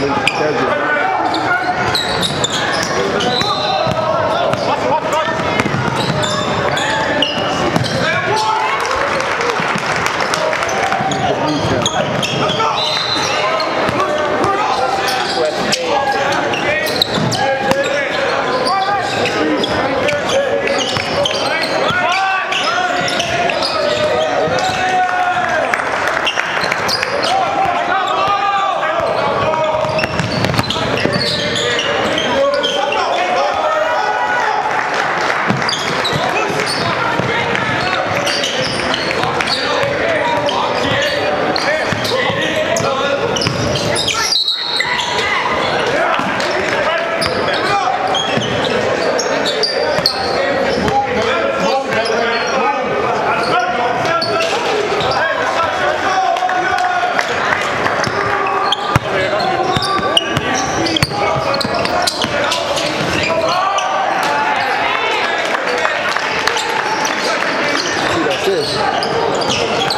Luke Desert. Cheers.